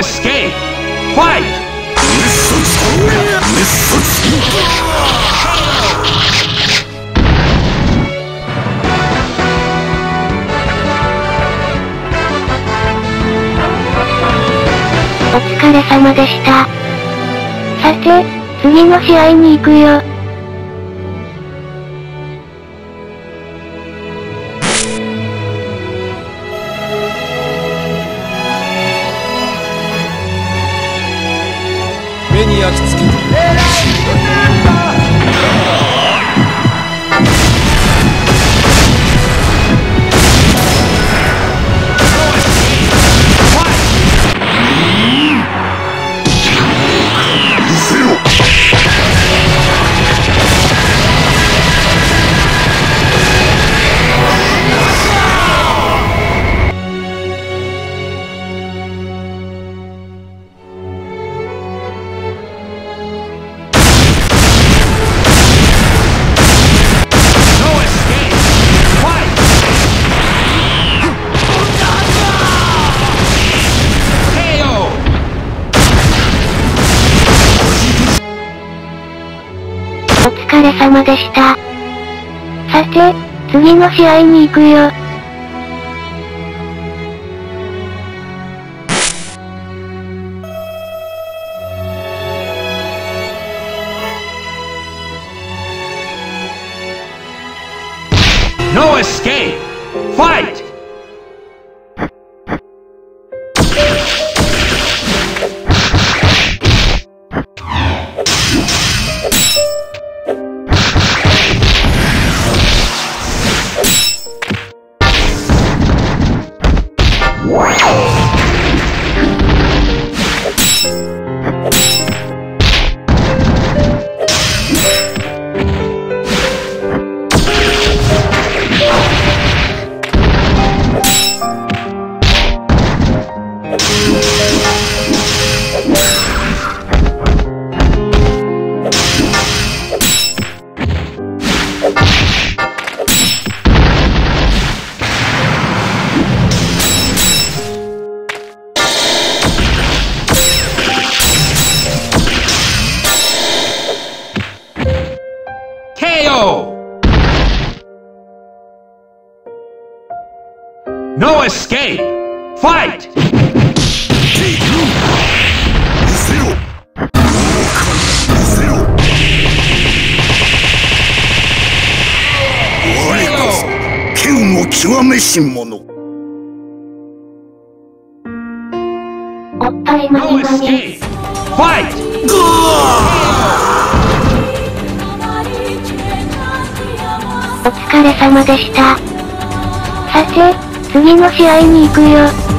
escape! Fight! お疲れ様でした。さて、次の試合に行くよ。様でした。さて、次の試合に行くよ。No escape! Fight! Escape! Fight! 我こそ剣を極めし者おっぱいま!お疲れ様でした。さて、次の試合に行くよ。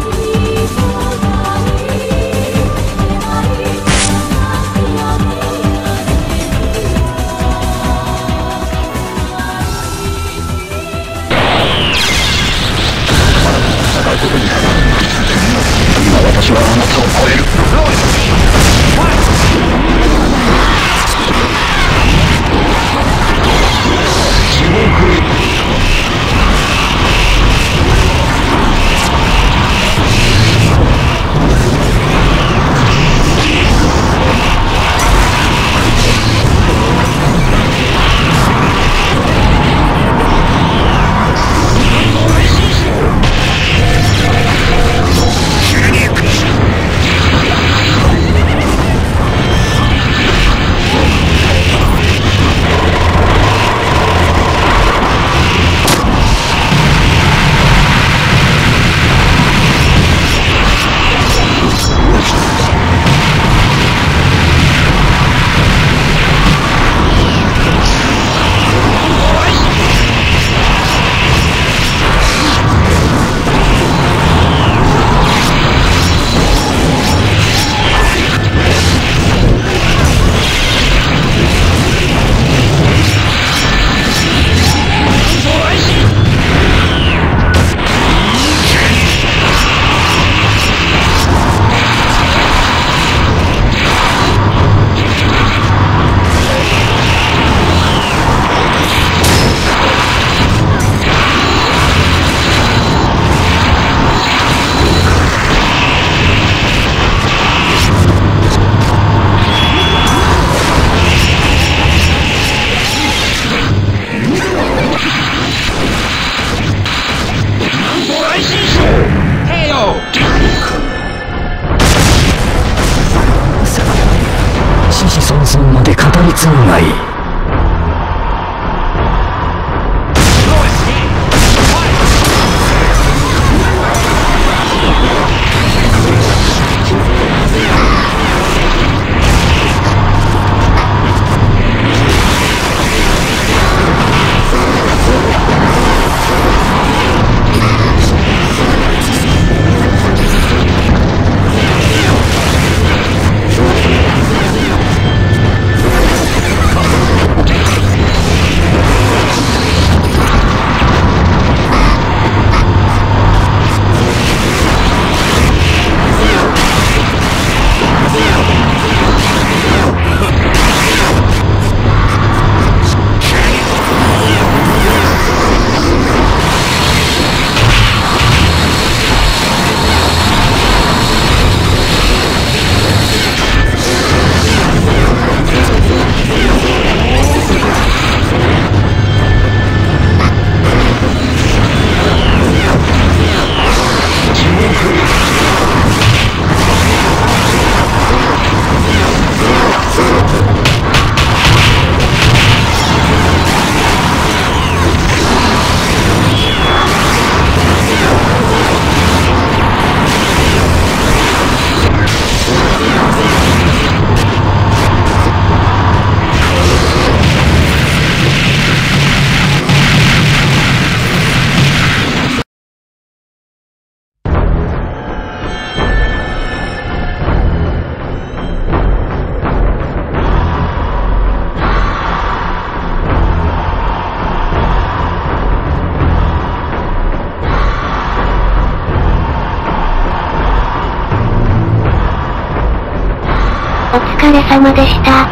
疲れ様でした。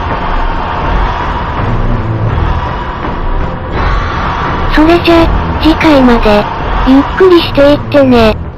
それじゃ、次回まで、ゆっくりしていってね。